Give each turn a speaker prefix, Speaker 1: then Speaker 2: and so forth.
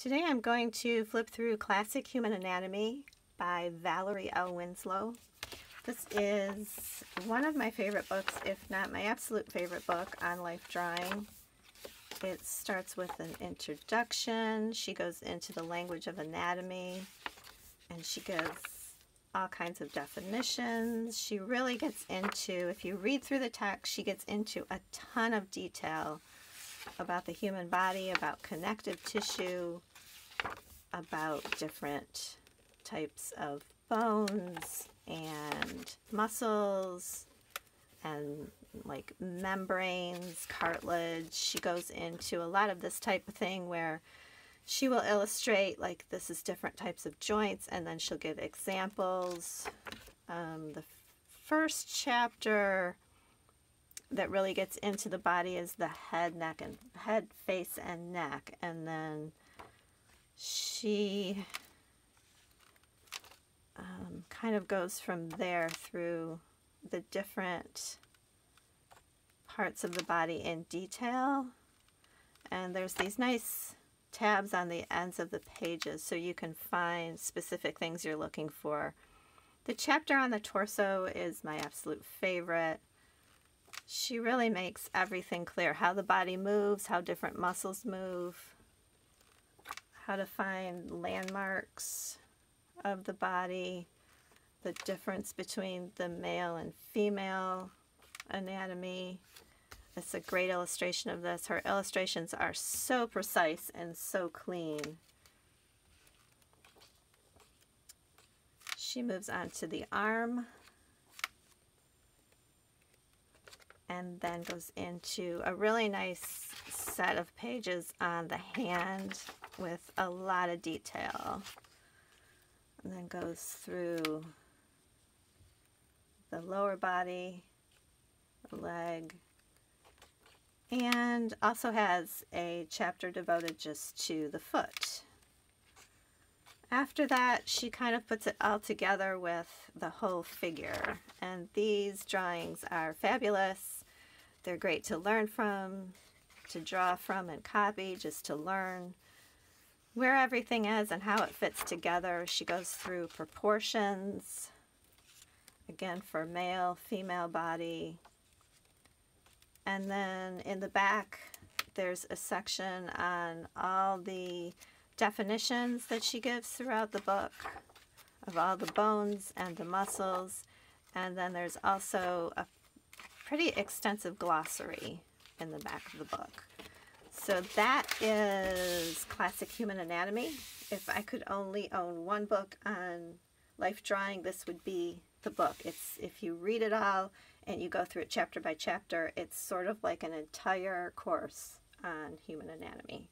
Speaker 1: Today I'm going to flip through Classic Human Anatomy by Valerie L. Winslow. This is one of my favorite books, if not my absolute favorite book on life drawing. It starts with an introduction. She goes into the language of anatomy and she gives all kinds of definitions. She really gets into, if you read through the text, she gets into a ton of detail about the human body, about connective tissue, about different types of bones and muscles and like membranes, cartilage. She goes into a lot of this type of thing where she will illustrate like this is different types of joints and then she'll give examples. Um, the first chapter that really gets into the body is the head, neck, and head, face, and neck. And then she um, kind of goes from there through the different parts of the body in detail. And there's these nice tabs on the ends of the pages so you can find specific things you're looking for. The chapter on the torso is my absolute favorite. She really makes everything clear, how the body moves, how different muscles move, how to find landmarks of the body, the difference between the male and female anatomy. It's a great illustration of this. Her illustrations are so precise and so clean. She moves on to the arm and then goes into a really nice set of pages on the hand with a lot of detail. And then goes through the lower body, the leg, and also has a chapter devoted just to the foot. After that, she kind of puts it all together with the whole figure. And these drawings are fabulous. They're great to learn from, to draw from and copy, just to learn where everything is and how it fits together. She goes through proportions, again for male, female body. And then in the back, there's a section on all the definitions that she gives throughout the book of all the bones and the muscles. And then there's also a pretty extensive glossary in the back of the book. So that is Classic Human Anatomy. If I could only own one book on life drawing, this would be the book. It's If you read it all and you go through it chapter by chapter, it's sort of like an entire course on human anatomy.